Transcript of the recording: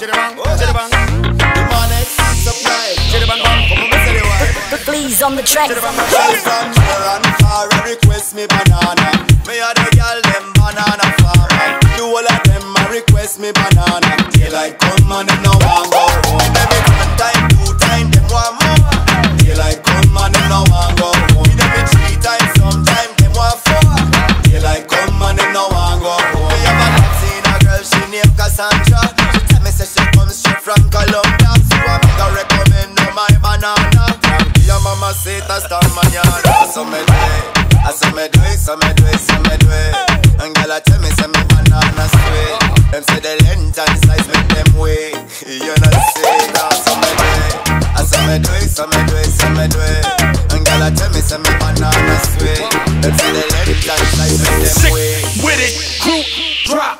Chiribang, chiribang. The money supply. Chiribang, bang. Come on, say the word. Fle on the track. Shout from near far request me banana. Me a the girl them banana farmer. The whole of them a request me banana. Daylight come and them no want go home. Every one time, two time, them want more. Daylight come and them no want go home. Every three times, sometime them want four. Daylight come and them no want go home. Me have a love seen a girl she named Cassandra. It hasta mañana. So me do it, I so me do it, so me do it, so me it. And girl, I tell me say me banana sweet. Them say the length and size make them wait. You know say now, so me do it, I so me do it, so me do it, so me it. And girl, I tell me say me banana sweet. Them say the length and size make them Sick with it, group drop.